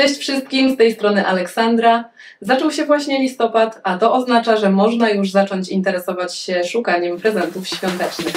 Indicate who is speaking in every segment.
Speaker 1: Cześć wszystkim, z tej strony Aleksandra. Zaczął się właśnie listopad, a to oznacza, że można już zacząć interesować się szukaniem prezentów świątecznych.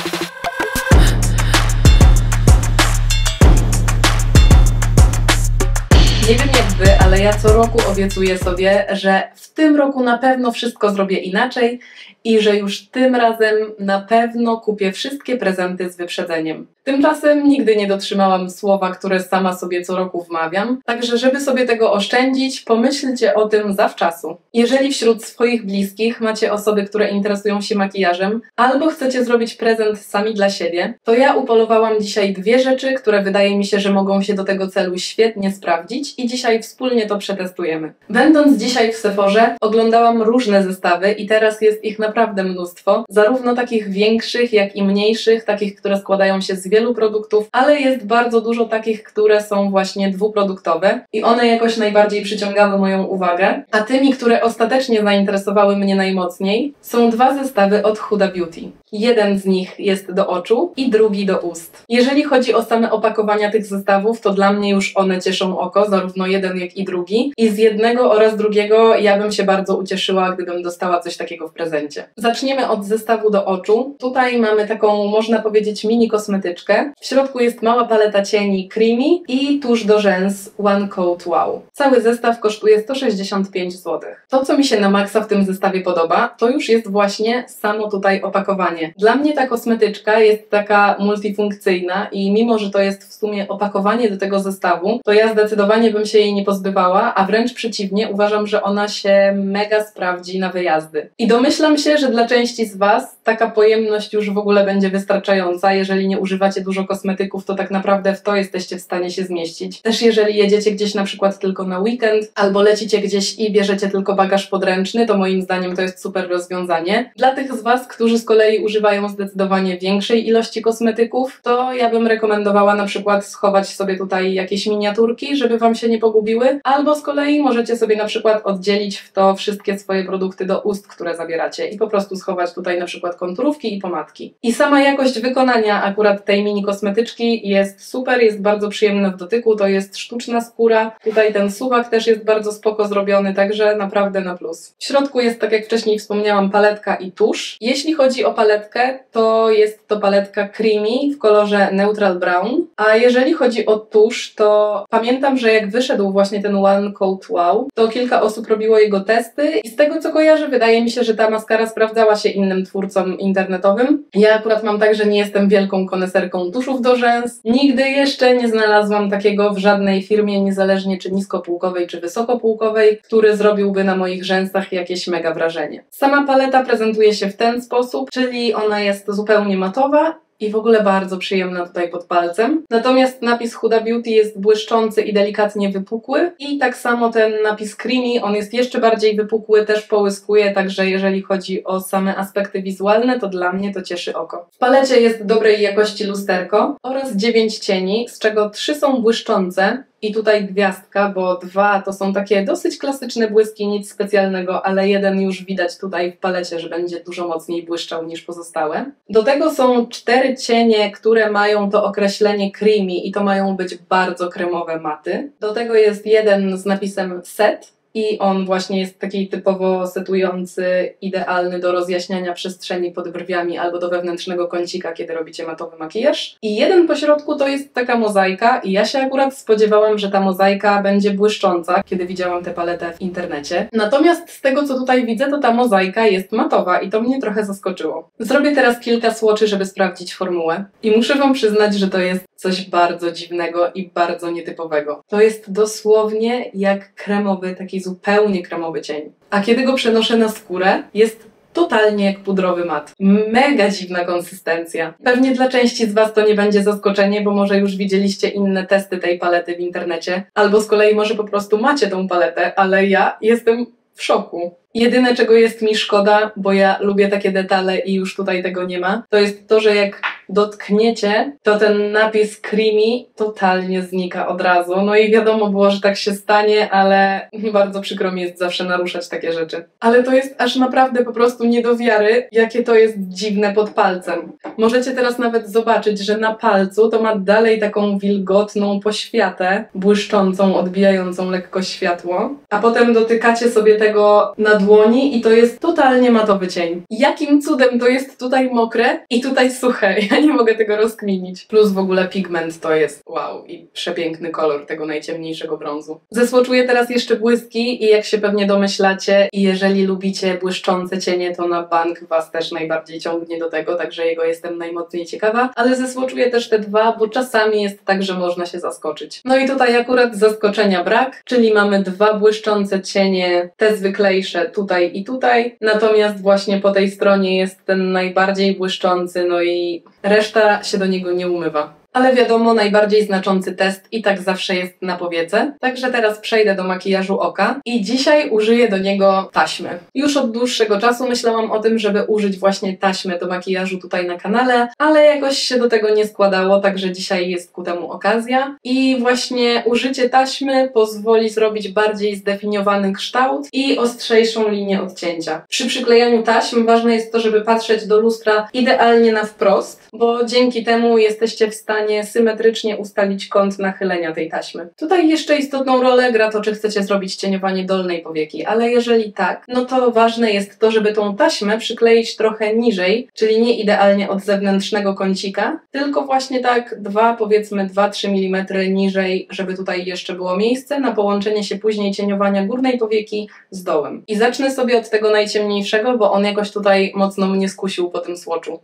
Speaker 1: Nie wiem jak wy, ale ja co roku obiecuję sobie, że w tym roku na pewno wszystko zrobię inaczej i że już tym razem na pewno kupię wszystkie prezenty z wyprzedzeniem. Tymczasem nigdy nie dotrzymałam słowa, które sama sobie co roku wmawiam, także żeby sobie tego oszczędzić, pomyślcie o tym zawczasu. Jeżeli wśród swoich bliskich macie osoby, które interesują się makijażem, albo chcecie zrobić prezent sami dla siebie, to ja upolowałam dzisiaj dwie rzeczy, które wydaje mi się, że mogą się do tego celu świetnie sprawdzić i dzisiaj wspólnie to przetestujemy. Będąc dzisiaj w Sephorze, oglądałam różne zestawy i teraz jest ich naprawdę mnóstwo, zarówno takich większych, jak i mniejszych, takich, które składają się z wielu produktów, ale jest bardzo dużo takich, które są właśnie dwuproduktowe i one jakoś najbardziej przyciągały moją uwagę. A tymi, które ostatecznie zainteresowały mnie najmocniej, są dwa zestawy od Huda Beauty. Jeden z nich jest do oczu i drugi do ust. Jeżeli chodzi o same opakowania tych zestawów, to dla mnie już one cieszą oko, zarówno jeden jak i drugi. I z jednego oraz drugiego ja bym się bardzo ucieszyła, gdybym dostała coś takiego w prezencie. Zaczniemy od zestawu do oczu. Tutaj mamy taką, można powiedzieć, mini kosmetyczkę. W środku jest mała paleta cieni Creamy i tusz do rzęs One Coat Wow. Cały zestaw kosztuje 165 zł. To, co mi się na maksa w tym zestawie podoba, to już jest właśnie samo tutaj opakowanie. Dla mnie ta kosmetyczka jest taka multifunkcyjna i mimo, że to jest w sumie opakowanie do tego zestawu, to ja zdecydowanie bym się jej nie pozbywała, a wręcz przeciwnie, uważam, że ona się mega sprawdzi na wyjazdy. I domyślam się, że dla części z Was taka pojemność już w ogóle będzie wystarczająca. Jeżeli nie używacie dużo kosmetyków, to tak naprawdę w to jesteście w stanie się zmieścić. Też jeżeli jedziecie gdzieś na przykład tylko na weekend, albo lecicie gdzieś i bierzecie tylko bagaż podręczny, to moim zdaniem to jest super rozwiązanie. Dla tych z Was, którzy z kolei używają zdecydowanie większej ilości kosmetyków, to ja bym rekomendowała na przykład schować sobie tutaj jakieś miniaturki, żeby Wam się nie pogubiły, albo z kolei możecie sobie na przykład oddzielić w to wszystkie swoje produkty do ust, które zabieracie i po prostu schować tutaj na przykład konturówki i pomadki. I sama jakość wykonania akurat tej mini kosmetyczki jest super, jest bardzo przyjemna w dotyku, to jest sztuczna skóra, tutaj ten suwak też jest bardzo spoko zrobiony, także naprawdę na plus. W środku jest, tak jak wcześniej wspomniałam, paletka i tusz. Jeśli chodzi o paletkę, to jest to paletka Creamy w kolorze Neutral Brown. A jeżeli chodzi o tusz, to pamiętam, że jak wyszedł właśnie ten One Coat Wow, to kilka osób robiło jego testy i z tego co kojarzę, wydaje mi się, że ta maskara sprawdzała się innym twórcom internetowym. Ja akurat mam tak, że nie jestem wielką koneserką tuszów do rzęs. Nigdy jeszcze nie znalazłam takiego w żadnej firmie, niezależnie czy niskopółkowej, czy wysokopółkowej, który zrobiłby na moich rzęsach jakieś mega wrażenie. Sama paleta prezentuje się w ten sposób, czyli ona jest zupełnie matowa i w ogóle bardzo przyjemna tutaj pod palcem. Natomiast napis Huda Beauty jest błyszczący i delikatnie wypukły i tak samo ten napis Creamy, on jest jeszcze bardziej wypukły, też połyskuje, także jeżeli chodzi o same aspekty wizualne, to dla mnie to cieszy oko. W palecie jest dobrej jakości lusterko oraz 9 cieni, z czego 3 są błyszczące, i tutaj gwiazdka, bo dwa to są takie dosyć klasyczne błyski, nic specjalnego, ale jeden już widać tutaj w palecie, że będzie dużo mocniej błyszczał niż pozostałe. Do tego są cztery cienie, które mają to określenie creamy i to mają być bardzo kremowe maty. Do tego jest jeden z napisem set, i on właśnie jest taki typowo setujący, idealny do rozjaśniania przestrzeni pod brwiami albo do wewnętrznego kącika, kiedy robicie matowy makijaż. I jeden po środku to jest taka mozaika i ja się akurat spodziewałam, że ta mozaika będzie błyszcząca, kiedy widziałam tę paletę w internecie. Natomiast z tego, co tutaj widzę, to ta mozaika jest matowa i to mnie trochę zaskoczyło. Zrobię teraz kilka słoczy, żeby sprawdzić formułę i muszę Wam przyznać, że to jest coś bardzo dziwnego i bardzo nietypowego. To jest dosłownie jak kremowy, taki zupełnie kremowy cień. A kiedy go przenoszę na skórę, jest totalnie jak pudrowy mat. Mega dziwna konsystencja. Pewnie dla części z Was to nie będzie zaskoczenie, bo może już widzieliście inne testy tej palety w internecie, albo z kolei może po prostu macie tą paletę, ale ja jestem w szoku. Jedyne, czego jest mi szkoda, bo ja lubię takie detale i już tutaj tego nie ma, to jest to, że jak dotkniecie, to ten napis creamy totalnie znika od razu. No i wiadomo było, że tak się stanie, ale bardzo przykro mi jest zawsze naruszać takie rzeczy. Ale to jest aż naprawdę po prostu nie do wiary, jakie to jest dziwne pod palcem. Możecie teraz nawet zobaczyć, że na palcu to ma dalej taką wilgotną poświatę, błyszczącą, odbijającą lekko światło, a potem dotykacie sobie tego na dłoni i to jest totalnie matowy cień. Jakim cudem to jest tutaj mokre i tutaj suche? Ja nie mogę tego rozkminić. Plus w ogóle pigment to jest wow i przepiękny kolor tego najciemniejszego brązu. Zesłoczuję teraz jeszcze błyski i jak się pewnie domyślacie jeżeli lubicie błyszczące cienie, to na bank Was też najbardziej ciągnie do tego, także jego jestem najmocniej ciekawa, ale zesłoczuję też te dwa, bo czasami jest tak, że można się zaskoczyć. No i tutaj akurat zaskoczenia brak, czyli mamy dwa błyszczące cienie, te zwyklejsze tutaj i tutaj, natomiast właśnie po tej stronie jest ten najbardziej błyszczący, no i reszta się do niego nie umywa. Ale wiadomo, najbardziej znaczący test i tak zawsze jest na powiece. Także teraz przejdę do makijażu oka i dzisiaj użyję do niego taśmy. Już od dłuższego czasu myślałam o tym, żeby użyć właśnie taśmy do makijażu tutaj na kanale, ale jakoś się do tego nie składało, także dzisiaj jest ku temu okazja. I właśnie użycie taśmy pozwoli zrobić bardziej zdefiniowany kształt i ostrzejszą linię odcięcia. Przy przyklejaniu taśm ważne jest to, żeby patrzeć do lustra idealnie na wprost, bo dzięki temu jesteście w stanie stanie symetrycznie ustalić kąt nachylenia tej taśmy. Tutaj jeszcze istotną rolę gra to, czy chcecie zrobić cieniowanie dolnej powieki, ale jeżeli tak, no to ważne jest to, żeby tą taśmę przykleić trochę niżej, czyli nie idealnie od zewnętrznego kącika, tylko właśnie tak dwa, powiedzmy 2-3 mm niżej, żeby tutaj jeszcze było miejsce na połączenie się później cieniowania górnej powieki z dołem. I zacznę sobie od tego najciemniejszego, bo on jakoś tutaj mocno mnie skusił po tym słoczu.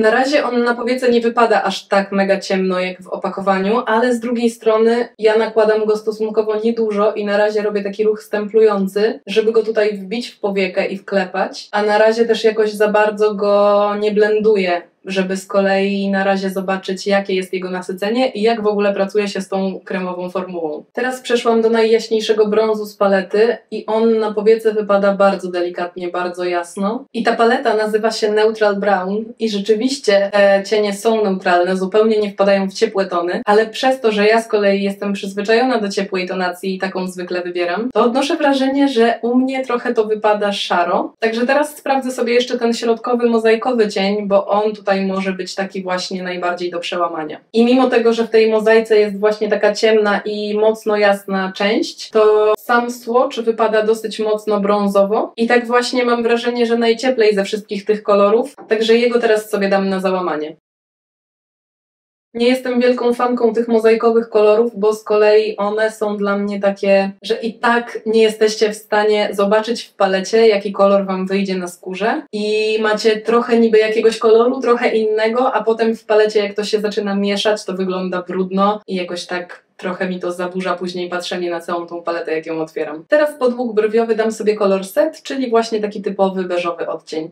Speaker 1: Na razie on na powiece nie wypada aż tak mega ciemno jak w opakowaniu, ale z drugiej strony ja nakładam go stosunkowo niedużo i na razie robię taki ruch stemplujący, żeby go tutaj wbić w powiekę i wklepać, a na razie też jakoś za bardzo go nie blenduję żeby z kolei na razie zobaczyć, jakie jest jego nasycenie i jak w ogóle pracuje się z tą kremową formułą. Teraz przeszłam do najjaśniejszego brązu z palety i on na powiece wypada bardzo delikatnie, bardzo jasno. I ta paleta nazywa się Neutral Brown i rzeczywiście te cienie są neutralne, zupełnie nie wpadają w ciepłe tony, ale przez to, że ja z kolei jestem przyzwyczajona do ciepłej tonacji i taką zwykle wybieram, to odnoszę wrażenie, że u mnie trochę to wypada szaro. Także teraz sprawdzę sobie jeszcze ten środkowy mozaikowy cień, bo on tutaj tutaj może być taki właśnie najbardziej do przełamania. I mimo tego, że w tej mozaice jest właśnie taka ciemna i mocno jasna część, to sam swatch wypada dosyć mocno brązowo i tak właśnie mam wrażenie, że najcieplej ze wszystkich tych kolorów, także jego teraz sobie dam na załamanie. Nie jestem wielką fanką tych mozaikowych kolorów, bo z kolei one są dla mnie takie, że i tak nie jesteście w stanie zobaczyć w palecie, jaki kolor wam wyjdzie na skórze i macie trochę niby jakiegoś koloru, trochę innego, a potem w palecie jak to się zaczyna mieszać, to wygląda brudno i jakoś tak trochę mi to zaburza później patrzenie na całą tą paletę, jak ją otwieram. Teraz podłóg brwiowy dam sobie kolor set, czyli właśnie taki typowy beżowy odcień.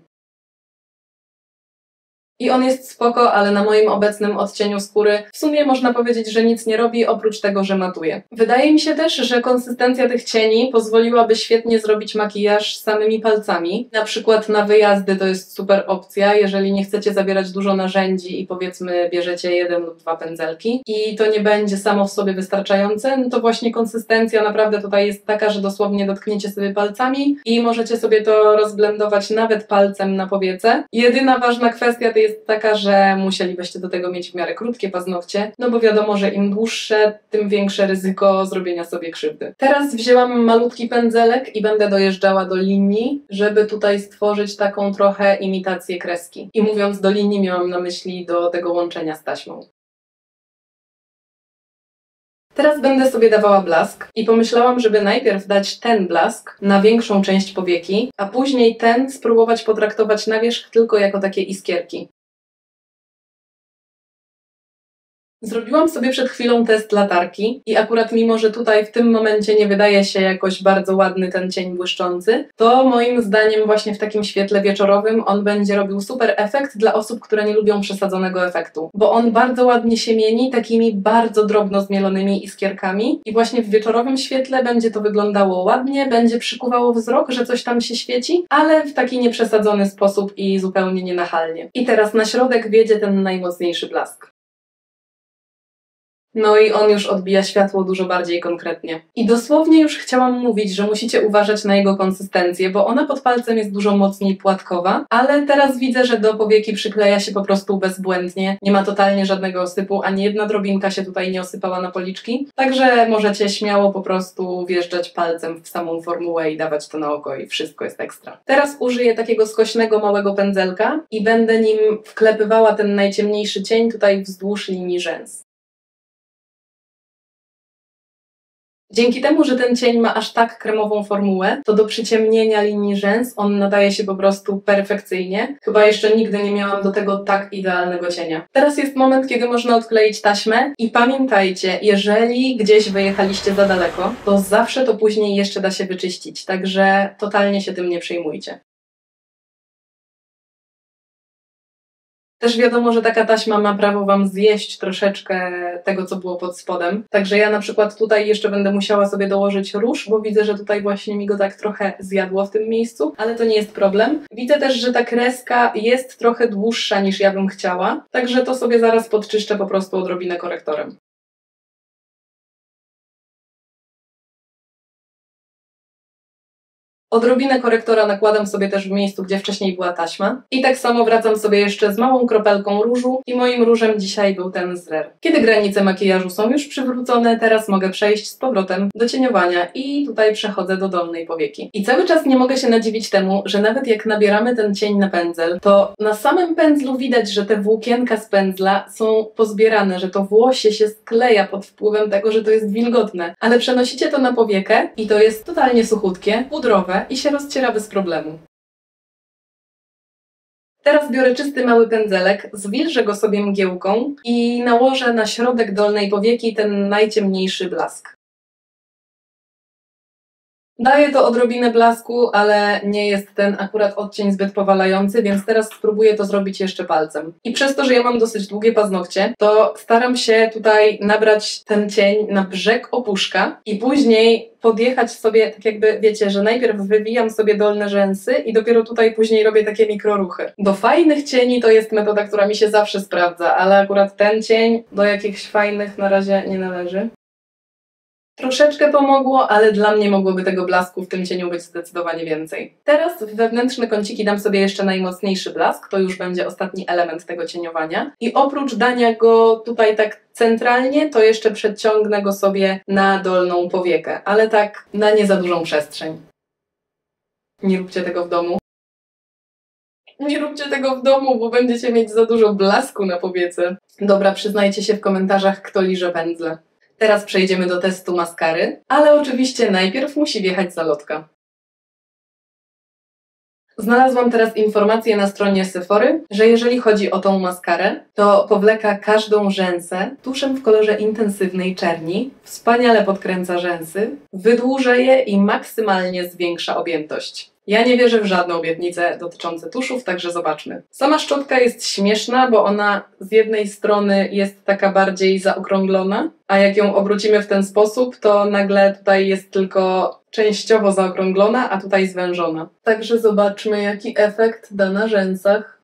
Speaker 1: I on jest spoko, ale na moim obecnym odcieniu skóry w sumie można powiedzieć, że nic nie robi, oprócz tego, że matuje. Wydaje mi się też, że konsystencja tych cieni pozwoliłaby świetnie zrobić makijaż samymi palcami. Na przykład na wyjazdy to jest super opcja, jeżeli nie chcecie zabierać dużo narzędzi i powiedzmy bierzecie jeden lub dwa pędzelki i to nie będzie samo w sobie wystarczające, no to właśnie konsystencja naprawdę tutaj jest taka, że dosłownie dotkniecie sobie palcami i możecie sobie to rozblendować nawet palcem na powiece. Jedyna ważna kwestia jest jest taka, że musielibyście do tego mieć w miarę krótkie paznokcie, no bo wiadomo, że im dłuższe, tym większe ryzyko zrobienia sobie krzywdy. Teraz wzięłam malutki pędzelek i będę dojeżdżała do linii, żeby tutaj stworzyć taką trochę imitację kreski. I mówiąc do linii, miałam na myśli do tego łączenia z taśmą. Teraz będę sobie dawała blask i pomyślałam, żeby najpierw dać ten blask na większą część powieki, a później ten spróbować potraktować na wierzch tylko jako takie iskierki. Zrobiłam sobie przed chwilą test latarki i akurat mimo, że tutaj w tym momencie nie wydaje się jakoś bardzo ładny ten cień błyszczący, to moim zdaniem właśnie w takim świetle wieczorowym on będzie robił super efekt dla osób, które nie lubią przesadzonego efektu, bo on bardzo ładnie się mieni takimi bardzo drobno zmielonymi iskierkami i właśnie w wieczorowym świetle będzie to wyglądało ładnie, będzie przykuwało wzrok, że coś tam się świeci, ale w taki nieprzesadzony sposób i zupełnie nienachalnie. I teraz na środek wiedzie ten najmocniejszy blask. No i on już odbija światło dużo bardziej konkretnie. I dosłownie już chciałam mówić, że musicie uważać na jego konsystencję, bo ona pod palcem jest dużo mocniej płatkowa, ale teraz widzę, że do powieki przykleja się po prostu bezbłędnie. Nie ma totalnie żadnego osypu, ani jedna drobinka się tutaj nie osypała na policzki. Także możecie śmiało po prostu wjeżdżać palcem w samą formułę i dawać to na oko i wszystko jest ekstra. Teraz użyję takiego skośnego małego pędzelka i będę nim wklepywała ten najciemniejszy cień tutaj wzdłuż linii rzęs. Dzięki temu, że ten cień ma aż tak kremową formułę, to do przyciemnienia linii rzęs on nadaje się po prostu perfekcyjnie. Chyba jeszcze nigdy nie miałam do tego tak idealnego cienia. Teraz jest moment, kiedy można odkleić taśmę i pamiętajcie, jeżeli gdzieś wyjechaliście za daleko, to zawsze to później jeszcze da się wyczyścić, także totalnie się tym nie przejmujcie. Też wiadomo, że taka taśma ma prawo Wam zjeść troszeczkę tego, co było pod spodem. Także ja na przykład tutaj jeszcze będę musiała sobie dołożyć róż, bo widzę, że tutaj właśnie mi go tak trochę zjadło w tym miejscu, ale to nie jest problem. Widzę też, że ta kreska jest trochę dłuższa niż ja bym chciała, także to sobie zaraz podczyszczę po prostu odrobinę korektorem. Odrobinę korektora nakładam sobie też w miejscu, gdzie wcześniej była taśma. I tak samo wracam sobie jeszcze z małą kropelką różu i moim różem dzisiaj był ten z. Kiedy granice makijażu są już przywrócone, teraz mogę przejść z powrotem do cieniowania i tutaj przechodzę do dolnej powieki. I cały czas nie mogę się nadziwić temu, że nawet jak nabieramy ten cień na pędzel, to na samym pędzlu widać, że te włókienka z pędzla są pozbierane, że to włosie się skleja pod wpływem tego, że to jest wilgotne. Ale przenosicie to na powiekę i to jest totalnie suchutkie, pudrowe, i się rozciera bez problemu. Teraz biorę czysty mały pędzelek, zwilżę go sobie mgiełką i nałożę na środek dolnej powieki ten najciemniejszy blask. Daje to odrobinę blasku, ale nie jest ten akurat odcień zbyt powalający, więc teraz spróbuję to zrobić jeszcze palcem. I przez to, że ja mam dosyć długie paznokcie, to staram się tutaj nabrać ten cień na brzeg opuszka i później podjechać sobie, tak jakby wiecie, że najpierw wywijam sobie dolne rzęsy i dopiero tutaj później robię takie mikroruchy. Do fajnych cieni to jest metoda, która mi się zawsze sprawdza, ale akurat ten cień do jakichś fajnych na razie nie należy. Troszeczkę pomogło, ale dla mnie mogłoby tego blasku w tym cieniu być zdecydowanie więcej. Teraz w wewnętrzne kąciki dam sobie jeszcze najmocniejszy blask, to już będzie ostatni element tego cieniowania. I oprócz dania go tutaj tak centralnie, to jeszcze przeciągnę go sobie na dolną powiekę, ale tak na nie za dużą przestrzeń. Nie róbcie tego w domu. Nie róbcie tego w domu, bo będziecie mieć za dużo blasku na powiece. Dobra, przyznajcie się w komentarzach, kto liże pędzle. Teraz przejdziemy do testu maskary, ale oczywiście najpierw musi wjechać zalotka. Znalazłam teraz informację na stronie Sephory, że jeżeli chodzi o tą maskarę, to powleka każdą rzęsę tuszem w kolorze intensywnej czerni, wspaniale podkręca rzęsy, wydłuża je i maksymalnie zwiększa objętość. Ja nie wierzę w żadne obietnice dotyczące tuszów, także zobaczmy. Sama szczotka jest śmieszna, bo ona z jednej strony jest taka bardziej zaokrąglona, a jak ją obrócimy w ten sposób, to nagle tutaj jest tylko częściowo zaokrąglona, a tutaj zwężona. Także zobaczmy, jaki efekt da na rzęsach.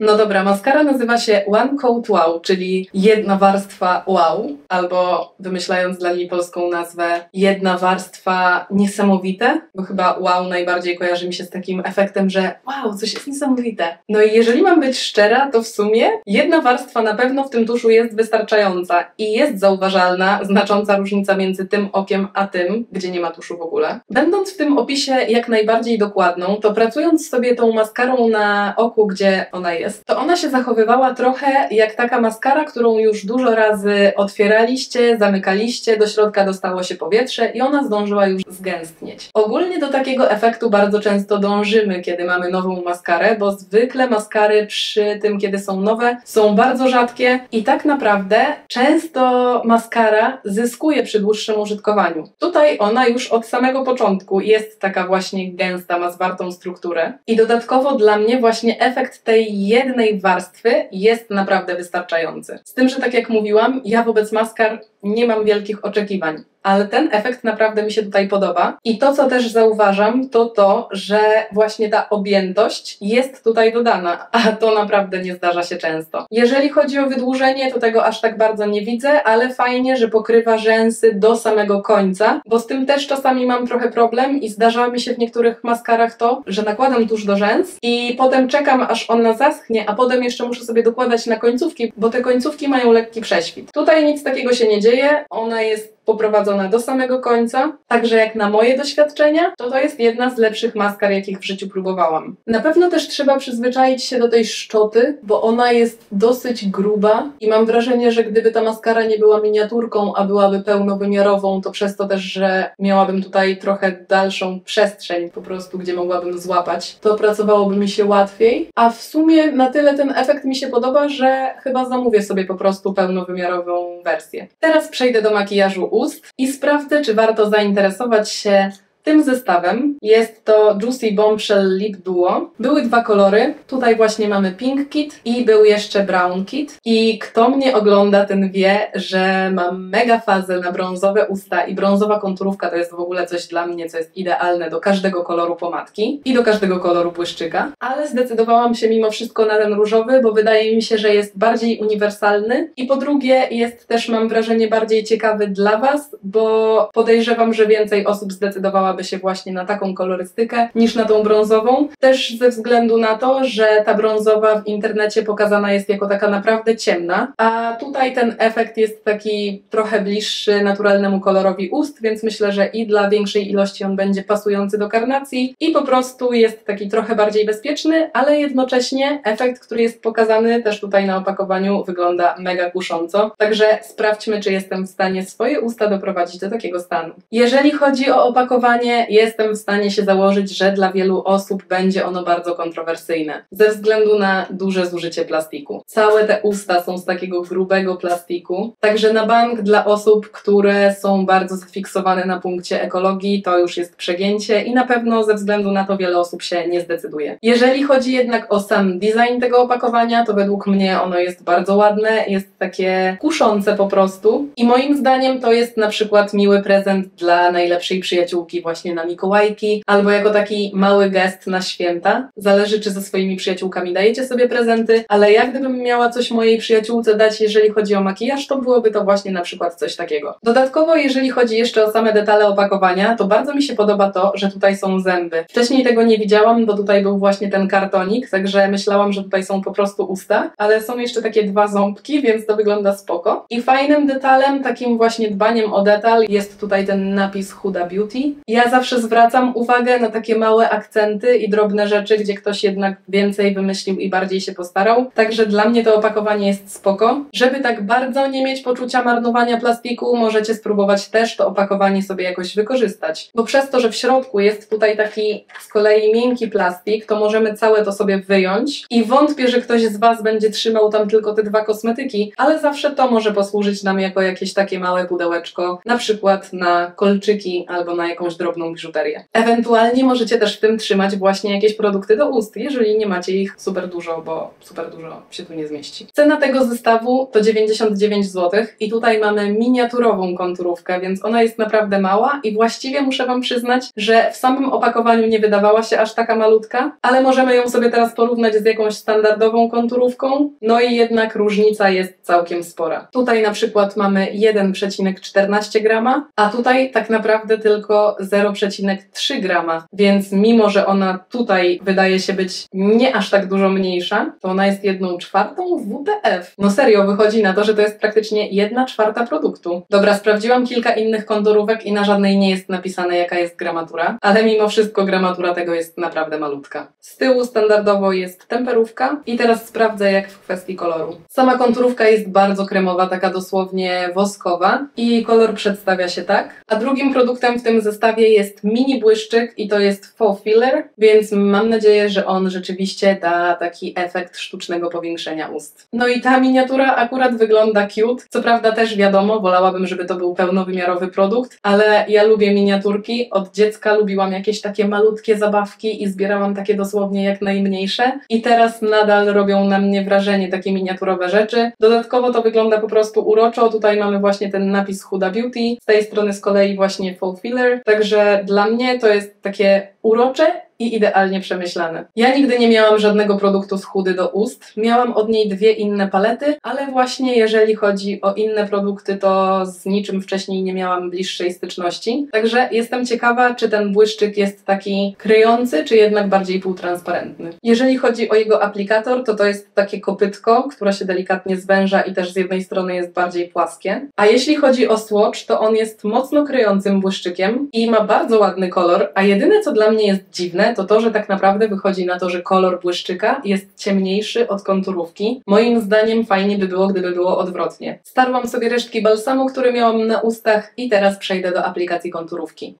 Speaker 1: No dobra, maskara nazywa się One Coat Wow, czyli jedna warstwa wow, albo wymyślając dla niej polską nazwę, jedna warstwa niesamowite, bo chyba wow najbardziej kojarzy mi się z takim efektem, że wow, coś jest niesamowite. No i jeżeli mam być szczera, to w sumie jedna warstwa na pewno w tym tuszu jest wystarczająca i jest zauważalna, znacząca różnica między tym okiem a tym, gdzie nie ma tuszu w ogóle. Będąc w tym opisie jak najbardziej dokładną, to pracując sobie tą maskarą na oku, gdzie ona jest, jest, to ona się zachowywała trochę jak taka maskara, którą już dużo razy otwieraliście, zamykaliście, do środka dostało się powietrze i ona zdążyła już zgęstnieć. Ogólnie do takiego efektu bardzo często dążymy, kiedy mamy nową maskarę, bo zwykle maskary przy tym, kiedy są nowe, są bardzo rzadkie i tak naprawdę często maskara zyskuje przy dłuższym użytkowaniu. Tutaj ona już od samego początku jest taka właśnie gęsta, ma zwartą strukturę i dodatkowo dla mnie właśnie efekt tej jednej warstwy jest naprawdę wystarczający. Z tym, że tak jak mówiłam, ja wobec maskar nie mam wielkich oczekiwań ale ten efekt naprawdę mi się tutaj podoba. I to, co też zauważam, to to, że właśnie ta objętość jest tutaj dodana, a to naprawdę nie zdarza się często. Jeżeli chodzi o wydłużenie, to tego aż tak bardzo nie widzę, ale fajnie, że pokrywa rzęsy do samego końca, bo z tym też czasami mam trochę problem i zdarza mi się w niektórych maskarach to, że nakładam tuż do rzęs i potem czekam, aż ona zaschnie, a potem jeszcze muszę sobie dokładać na końcówki, bo te końcówki mają lekki prześwit. Tutaj nic takiego się nie dzieje, ona jest poprowadzona do samego końca. Także jak na moje doświadczenia, to to jest jedna z lepszych maskar, jakich w życiu próbowałam. Na pewno też trzeba przyzwyczaić się do tej szczoty, bo ona jest dosyć gruba i mam wrażenie, że gdyby ta maskara nie była miniaturką, a byłaby pełnowymiarową, to przez to też, że miałabym tutaj trochę dalszą przestrzeń po prostu, gdzie mogłabym złapać, to pracowałoby mi się łatwiej. A w sumie na tyle ten efekt mi się podoba, że chyba zamówię sobie po prostu pełnowymiarową wersję. Teraz przejdę do makijażu ust i sprawdzę, czy warto zainteresować się tym zestawem jest to Juicy Bombshell Lip Duo. Były dwa kolory. Tutaj właśnie mamy Pink Kit i był jeszcze Brown Kit. I kto mnie ogląda, ten wie, że mam mega fazę na brązowe usta i brązowa konturówka to jest w ogóle coś dla mnie, co jest idealne do każdego koloru pomadki i do każdego koloru błyszczyka. Ale zdecydowałam się mimo wszystko na ten różowy, bo wydaje mi się, że jest bardziej uniwersalny i po drugie jest też, mam wrażenie, bardziej ciekawy dla Was, bo podejrzewam, że więcej osób zdecydowała zdecydowałaby się właśnie na taką kolorystykę niż na tą brązową. Też ze względu na to, że ta brązowa w internecie pokazana jest jako taka naprawdę ciemna, a tutaj ten efekt jest taki trochę bliższy naturalnemu kolorowi ust, więc myślę, że i dla większej ilości on będzie pasujący do karnacji i po prostu jest taki trochę bardziej bezpieczny, ale jednocześnie efekt, który jest pokazany też tutaj na opakowaniu wygląda mega kusząco. Także sprawdźmy, czy jestem w stanie swoje usta doprowadzić do takiego stanu. Jeżeli chodzi o opakowanie, jestem w stanie się założyć, że dla wielu osób będzie ono bardzo kontrowersyjne, ze względu na duże zużycie plastiku. Całe te usta są z takiego grubego plastiku, także na bank dla osób, które są bardzo zafiksowane na punkcie ekologii, to już jest przegięcie i na pewno ze względu na to wiele osób się nie zdecyduje. Jeżeli chodzi jednak o sam design tego opakowania, to według mnie ono jest bardzo ładne, jest takie kuszące po prostu i moim zdaniem to jest na przykład miły prezent dla najlepszej przyjaciółki właśnie na Mikołajki, albo jako taki mały gest na święta. Zależy, czy ze swoimi przyjaciółkami dajecie sobie prezenty, ale jak gdybym miała coś mojej przyjaciółce dać, jeżeli chodzi o makijaż, to byłoby to właśnie na przykład coś takiego. Dodatkowo, jeżeli chodzi jeszcze o same detale opakowania, to bardzo mi się podoba to, że tutaj są zęby. Wcześniej tego nie widziałam, bo tutaj był właśnie ten kartonik, także myślałam, że tutaj są po prostu usta, ale są jeszcze takie dwa ząbki, więc to wygląda spoko. I fajnym detalem, takim właśnie dbaniem o detal jest tutaj ten napis Huda Beauty. Ja zawsze zwracam uwagę na takie małe akcenty i drobne rzeczy, gdzie ktoś jednak więcej wymyślił i bardziej się postarał. Także dla mnie to opakowanie jest spoko. Żeby tak bardzo nie mieć poczucia marnowania plastiku, możecie spróbować też to opakowanie sobie jakoś wykorzystać. Bo przez to, że w środku jest tutaj taki z kolei miękki plastik, to możemy całe to sobie wyjąć i wątpię, że ktoś z Was będzie trzymał tam tylko te dwa kosmetyki, ale zawsze to może posłużyć nam jako jakieś takie małe pudełeczko, na przykład na kolczyki albo na jakąś drobną drobną biżuterię. Ewentualnie możecie też w tym trzymać właśnie jakieś produkty do ust, jeżeli nie macie ich super dużo, bo super dużo się tu nie zmieści. Cena tego zestawu to 99 zł i tutaj mamy miniaturową konturówkę, więc ona jest naprawdę mała i właściwie muszę Wam przyznać, że w samym opakowaniu nie wydawała się aż taka malutka, ale możemy ją sobie teraz porównać z jakąś standardową konturówką, no i jednak różnica jest całkiem spora. Tutaj na przykład mamy 1,14 grama, a tutaj tak naprawdę tylko 0 0,3 grama, więc mimo, że ona tutaj wydaje się być nie aż tak dużo mniejsza, to ona jest jedną czwartą WTF. No serio, wychodzi na to, że to jest praktycznie jedna czwarta produktu. Dobra, sprawdziłam kilka innych kondorówek i na żadnej nie jest napisane jaka jest gramatura, ale mimo wszystko gramatura tego jest naprawdę malutka. Z tyłu standardowo jest temperówka i teraz sprawdzę jak w kwestii koloru. Sama konturówka jest bardzo kremowa, taka dosłownie woskowa i kolor przedstawia się tak. A drugim produktem w tym zestawie jest mini błyszczyk i to jest faux filler, więc mam nadzieję, że on rzeczywiście da taki efekt sztucznego powiększenia ust. No i ta miniatura akurat wygląda cute. Co prawda też wiadomo, wolałabym, żeby to był pełnowymiarowy produkt, ale ja lubię miniaturki. Od dziecka lubiłam jakieś takie malutkie zabawki i zbierałam takie dosłownie jak najmniejsze. I teraz nadal robią na mnie wrażenie takie miniaturowe rzeczy. Dodatkowo to wygląda po prostu uroczo. Tutaj mamy właśnie ten napis Huda Beauty, z tej strony z kolei właśnie Fulfiller. Także dla mnie to jest takie urocze i idealnie przemyślane. Ja nigdy nie miałam żadnego produktu z chudy do ust. Miałam od niej dwie inne palety, ale właśnie jeżeli chodzi o inne produkty, to z niczym wcześniej nie miałam bliższej styczności. Także jestem ciekawa, czy ten błyszczyk jest taki kryjący, czy jednak bardziej półtransparentny. Jeżeli chodzi o jego aplikator, to to jest takie kopytko, które się delikatnie zwęża i też z jednej strony jest bardziej płaskie. A jeśli chodzi o swatch, to on jest mocno kryjącym błyszczykiem i ma bardzo ładny kolor, a jedyne co dla mnie jest dziwne, to to, że tak naprawdę wychodzi na to, że kolor błyszczyka jest ciemniejszy od konturówki. Moim zdaniem fajnie by było, gdyby było odwrotnie. Starłam sobie resztki balsamu, który miałam na ustach i teraz przejdę do aplikacji konturówki.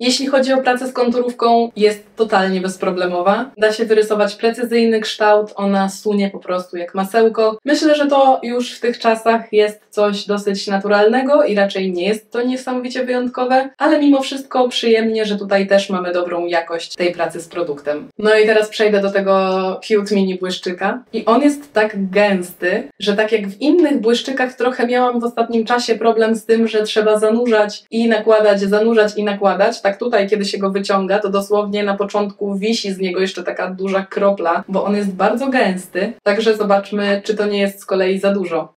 Speaker 1: Jeśli chodzi o pracę z konturówką, jest totalnie bezproblemowa. Da się wyrysować precyzyjny kształt, ona sunie po prostu jak masełko. Myślę, że to już w tych czasach jest coś dosyć naturalnego i raczej nie jest to niesamowicie wyjątkowe, ale mimo wszystko przyjemnie, że tutaj też mamy dobrą jakość tej pracy z produktem. No i teraz przejdę do tego cute mini błyszczyka. I on jest tak gęsty, że tak jak w innych błyszczykach trochę miałam w ostatnim czasie problem z tym, że trzeba zanurzać i nakładać, zanurzać i nakładać tak tutaj, kiedy się go wyciąga, to dosłownie na początku wisi z niego jeszcze taka duża kropla, bo on jest bardzo gęsty. Także zobaczmy, czy to nie jest z kolei za dużo.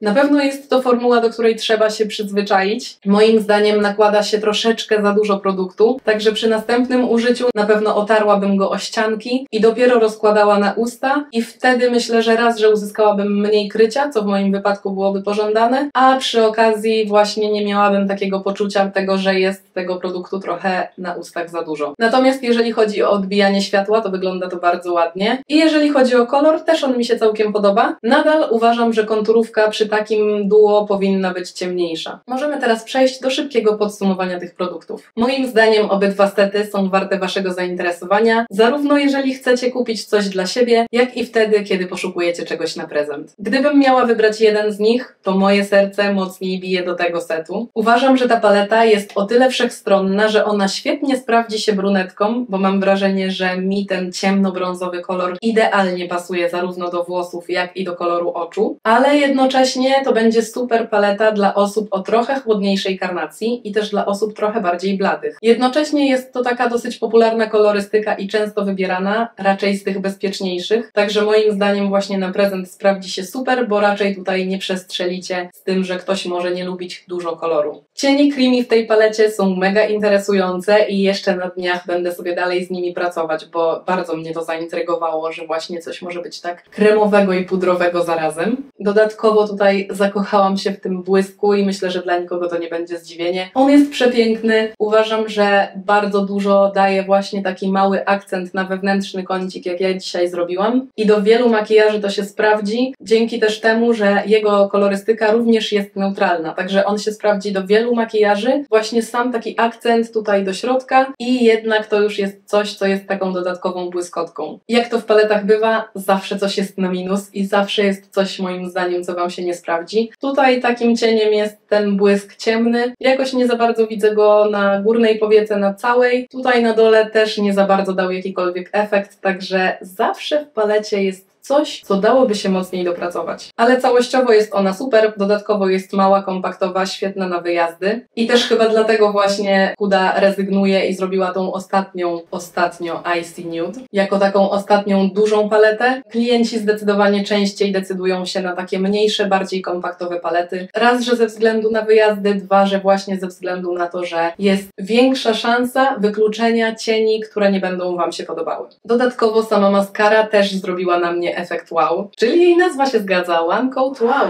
Speaker 1: Na pewno jest to formuła, do której trzeba się przyzwyczaić. Moim zdaniem nakłada się troszeczkę za dużo produktu, także przy następnym użyciu na pewno otarłabym go o ścianki i dopiero rozkładała na usta i wtedy myślę, że raz, że uzyskałabym mniej krycia, co w moim wypadku byłoby pożądane, a przy okazji właśnie nie miałabym takiego poczucia tego, że jest tego produktu trochę na ustach za dużo. Natomiast jeżeli chodzi o odbijanie światła, to wygląda to bardzo ładnie i jeżeli chodzi o kolor, też on mi się całkiem podoba. Nadal uważam, że konturówka przy takim duo powinna być ciemniejsza. Możemy teraz przejść do szybkiego podsumowania tych produktów. Moim zdaniem obydwa sety są warte Waszego zainteresowania, zarówno jeżeli chcecie kupić coś dla siebie, jak i wtedy, kiedy poszukujecie czegoś na prezent. Gdybym miała wybrać jeden z nich, to moje serce mocniej bije do tego setu. Uważam, że ta paleta jest o tyle wszechstronna, że ona świetnie sprawdzi się brunetkom, bo mam wrażenie, że mi ten ciemnobrązowy kolor idealnie pasuje zarówno do włosów, jak i do koloru oczu, ale jednocześnie To będzie super paleta dla osób o trochę chłodniejszej karnacji i też dla osób trochę bardziej bladych. Jednocześnie jest to taka dosyć popularna kolorystyka i często wybierana, raczej z tych bezpieczniejszych, także moim zdaniem właśnie na prezent sprawdzi się super, bo raczej tutaj nie przestrzelicie z tym, że ktoś może nie lubić dużo koloru. Cienie creamy w tej palecie są mega interesujące i jeszcze na dniach będę sobie dalej z nimi pracować, bo bardzo mnie to zaintrygowało, że właśnie coś może być tak kremowego i pudrowego zarazem. Dodatkowo tutaj tutaj zakochałam się w tym błysku i myślę, że dla nikogo to nie będzie zdziwienie. On jest przepiękny. Uważam, że bardzo dużo daje właśnie taki mały akcent na wewnętrzny kącik, jak ja dzisiaj zrobiłam. I do wielu makijaży to się sprawdzi, dzięki też temu, że jego kolorystyka również jest neutralna. Także on się sprawdzi do wielu makijaży. Właśnie sam taki akcent tutaj do środka i jednak to już jest coś, co jest taką dodatkową błyskotką. Jak to w paletach bywa, zawsze coś jest na minus i zawsze jest coś moim zdaniem, co Wam się nie sprawdzi. Tutaj takim cieniem jest ten błysk ciemny. Jakoś nie za bardzo widzę go na górnej powiece, na całej. Tutaj na dole też nie za bardzo dał jakikolwiek efekt, także zawsze w palecie jest coś, co dałoby się mocniej dopracować. Ale całościowo jest ona super, dodatkowo jest mała, kompaktowa, świetna na wyjazdy i też chyba dlatego właśnie Kuda rezygnuje i zrobiła tą ostatnią, ostatnio Icy Nude, jako taką ostatnią dużą paletę. Klienci zdecydowanie częściej decydują się na takie mniejsze, bardziej kompaktowe palety. Raz, że ze względu na wyjazdy, dwa, że właśnie ze względu na to, że jest większa szansa wykluczenia cieni, które nie będą Wam się podobały. Dodatkowo sama maskara też zrobiła na mnie efekt wow, czyli jej nazwa się zgadza, One Wow.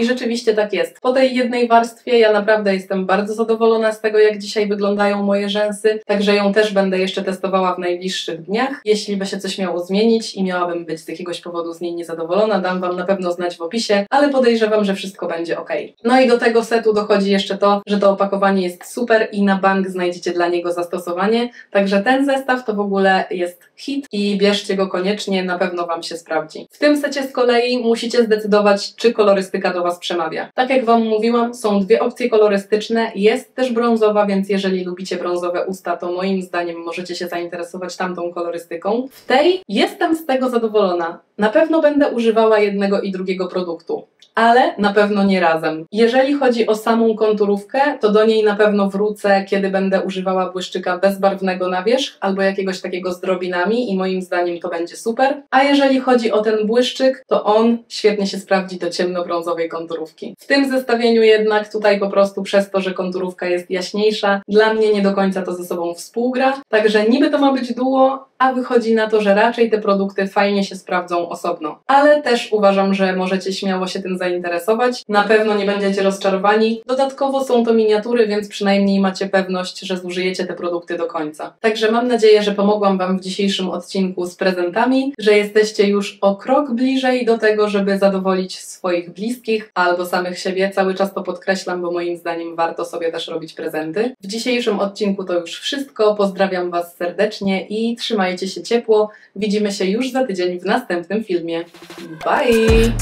Speaker 1: I rzeczywiście tak jest. Po tej jednej warstwie ja naprawdę jestem bardzo zadowolona z tego, jak dzisiaj wyglądają moje rzęsy, także ją też będę jeszcze testowała w najbliższych dniach. Jeśli by się coś miało zmienić i miałabym być z jakiegoś powodu z niej niezadowolona, dam Wam na pewno znać w opisie, ale podejrzewam, że wszystko będzie ok. No i do tego setu dochodzi jeszcze to, że to opakowanie jest super i na bank znajdziecie dla niego zastosowanie, także ten zestaw to w ogóle jest hit i bierzcie go koniecznie, na pewno Wam się sprawdzi. W tym secie z kolei musicie zdecydować, czy kolorystyka do Was przemawia. Tak jak Wam mówiłam, są dwie opcje kolorystyczne, jest też brązowa, więc jeżeli lubicie brązowe usta, to moim zdaniem możecie się zainteresować tamtą kolorystyką. W tej jestem z tego zadowolona. Na pewno będę używała jednego i drugiego produktu ale na pewno nie razem. Jeżeli chodzi o samą konturówkę, to do niej na pewno wrócę, kiedy będę używała błyszczyka bezbarwnego na wierzch albo jakiegoś takiego z drobinami i moim zdaniem to będzie super. A jeżeli chodzi o ten błyszczyk, to on świetnie się sprawdzi do ciemnobrązowej konturówki. W tym zestawieniu jednak tutaj po prostu przez to, że konturówka jest jaśniejsza, dla mnie nie do końca to ze sobą współgra, także niby to ma być duo, a wychodzi na to, że raczej te produkty fajnie się sprawdzą osobno. Ale też uważam, że możecie śmiało się tym zainteresować. Na pewno nie będziecie rozczarowani. Dodatkowo są to miniatury, więc przynajmniej macie pewność, że zużyjecie te produkty do końca. Także mam nadzieję, że pomogłam Wam w dzisiejszym odcinku z prezentami, że jesteście już o krok bliżej do tego, żeby zadowolić swoich bliskich albo samych siebie. Cały czas to podkreślam, bo moim zdaniem warto sobie też robić prezenty. W dzisiejszym odcinku to już wszystko. Pozdrawiam Was serdecznie i trzymajcie się ciepło. Widzimy się już za tydzień w następnym filmie. Bye!